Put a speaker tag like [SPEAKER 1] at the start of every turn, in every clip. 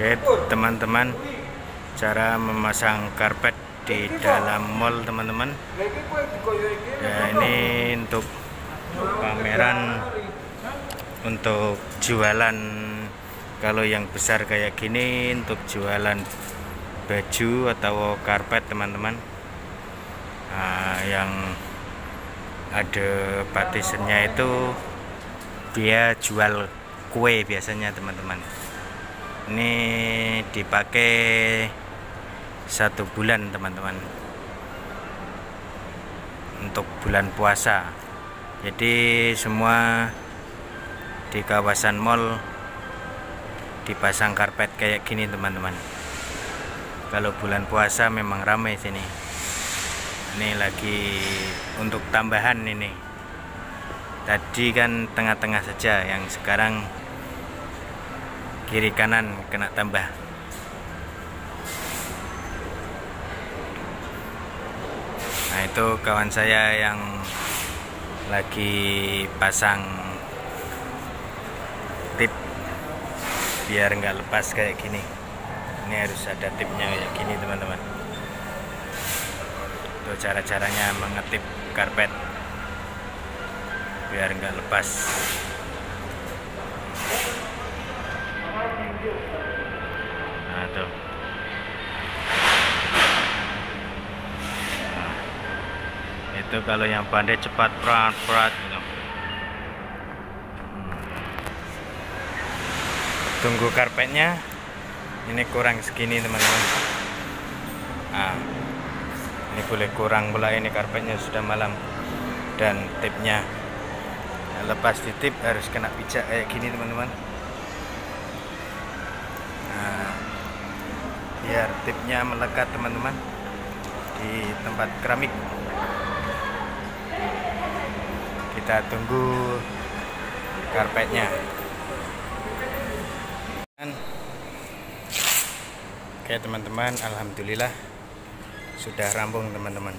[SPEAKER 1] Oke teman-teman cara memasang karpet di dalam mall teman-teman. Ya ini untuk pameran untuk jualan. Kalau yang besar kayak gini untuk jualan baju atau karpet teman-teman. Nah, yang ada partitionnya itu dia jual kue biasanya teman-teman ini dipakai satu bulan teman-teman. Untuk bulan puasa. Jadi semua di kawasan mall dipasang karpet kayak gini teman-teman. Kalau bulan puasa memang ramai sini. Ini lagi untuk tambahan ini. Tadi kan tengah-tengah saja yang sekarang kiri kanan kena tambah. Nah itu kawan saya yang lagi pasang tip biar nggak lepas kayak gini. Ini harus ada tipnya kayak gini teman-teman. Itu cara-caranya mengetip karpet biar nggak lepas nah nah, itu kalau yang pandai cepat perat perat gitu. Hmm. tunggu karpetnya. Ini kurang segini teman-teman. Nah, ini boleh kurang pula ini karpetnya sudah malam. Dan tipnya. Lepas di tip harus kena pijak kayak gini teman-teman biar tipnya melekat teman-teman di tempat keramik. Kita tunggu karpetnya. Oke teman-teman alhamdulillah sudah rampung teman-teman.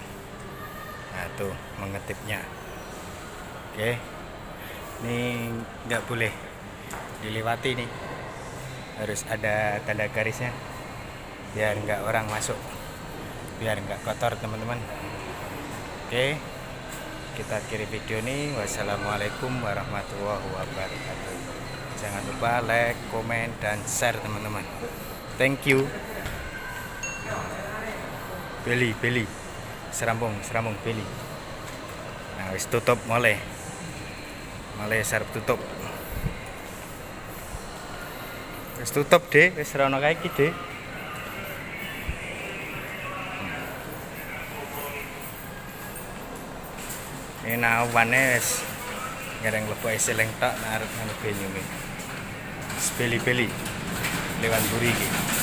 [SPEAKER 1] Nah tuh mengetipnya oke ini nggak boleh dilewati nih. Harus ada tanda garisnya biar nggak orang masuk. Biar nggak kotor teman-teman. Oke kita akhiri video ini. Wassalamualaikum warahmatullahi wabarakatuh. Jangan lupa like komen dan share teman-teman. Thank you. Beli beli. Serambung serambung beli. Nah wis tutup mulai. Mulai sarap tutup. Wis tutup deh wis ono kae iki deh ini nama panes ngereng lebu isi lengtok narik nama benyum ini beli-beli lewat buri gitu